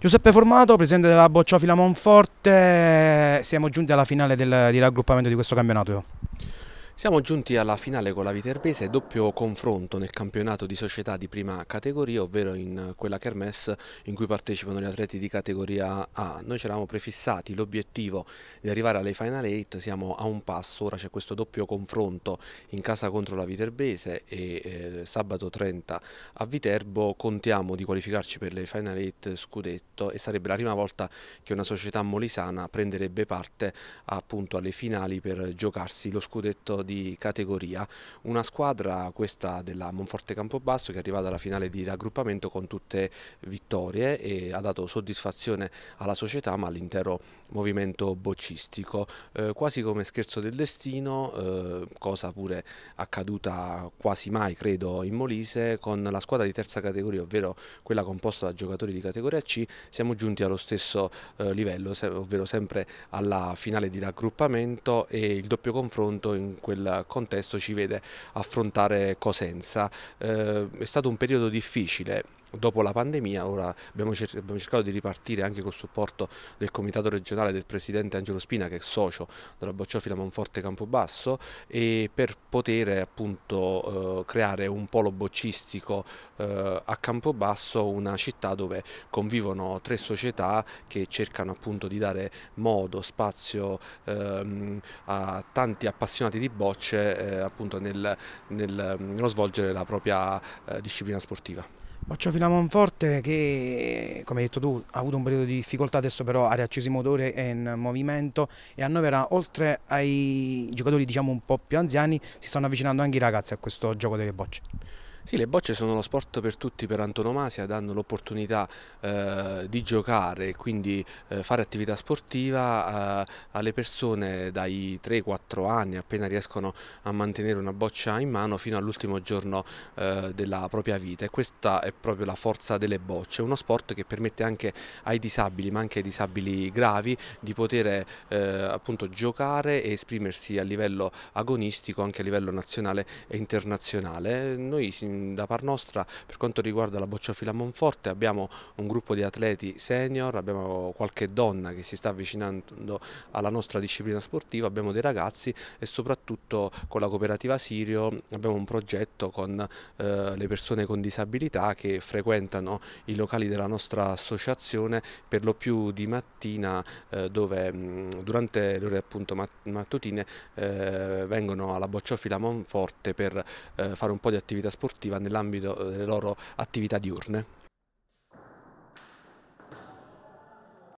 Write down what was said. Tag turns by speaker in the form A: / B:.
A: Giuseppe Formato, presidente della Bocciofila Monforte, siamo giunti alla finale del, di raggruppamento di questo campionato.
B: Siamo giunti alla finale con la Viterbese, doppio confronto nel campionato di società di prima categoria, ovvero in quella Kermesse in cui partecipano gli atleti di categoria A. Noi ci eravamo prefissati l'obiettivo di arrivare alle Final 8, siamo a un passo, ora c'è questo doppio confronto in casa contro la Viterbese e eh, sabato 30 a Viterbo contiamo di qualificarci per le Final 8 scudetto e sarebbe la prima volta che una società molisana prenderebbe parte appunto alle finali per giocarsi lo scudetto di categoria, una squadra questa della Monforte Campobasso che è arrivata alla finale di raggruppamento con tutte vittorie e ha dato soddisfazione alla società ma all'intero movimento boccistico, eh, quasi come scherzo del destino, eh, cosa pure accaduta quasi mai credo in Molise, con la squadra di terza categoria, ovvero quella composta da giocatori di categoria C, siamo giunti allo stesso eh, livello, ovvero sempre alla finale di raggruppamento e il doppio confronto in quel quel contesto ci vede affrontare Cosenza. Eh, è stato un periodo difficile dopo la pandemia, ora abbiamo, cer abbiamo, cercato di ripartire anche col supporto del comitato regionale del presidente Angelo Spina che è socio della Bocciofila Monforte Campobasso e per poter appunto eh, creare un polo boccistico eh, a Campobasso, una città dove convivono tre società che cercano appunto di dare modo, spazio ehm, a tanti appassionati di bocce eh, appunto nel, nel, nello svolgere la propria eh, disciplina sportiva.
A: Bocciofila Monforte che, come hai detto tu, ha avuto un periodo di difficoltà, adesso però ha riacceso i motori, è in movimento e a Novera, oltre ai giocatori diciamo un po' più anziani, si stanno avvicinando anche i ragazzi a questo gioco delle bocce.
B: Sì, le bocce sono lo sport per tutti per antonomasia, danno l'opportunità eh, di giocare e quindi eh, fare attività sportiva eh, alle persone dai 3-4 anni appena riescono a mantenere una boccia in mano fino all'ultimo giorno eh, della propria vita e questa è proprio la forza delle bocce, uno sport che permette anche ai disabili ma anche ai disabili gravi di poter eh, appunto giocare e esprimersi a livello agonistico anche a livello nazionale e internazionale. Noi da par nostra per quanto riguarda la bocciofila Monforte abbiamo un gruppo di atleti senior, abbiamo qualche donna che si sta avvicinando alla nostra disciplina sportiva, abbiamo dei ragazzi e soprattutto con la cooperativa Sirio abbiamo un progetto con eh, le persone con disabilità che frequentano i locali della nostra associazione per lo più di mattina eh, dove mh, durante le ore appunto mattutine eh, vengono alla bocciofila Monforte per eh, fare un po' di attività sportiva nell'ambito delle loro attività diurne.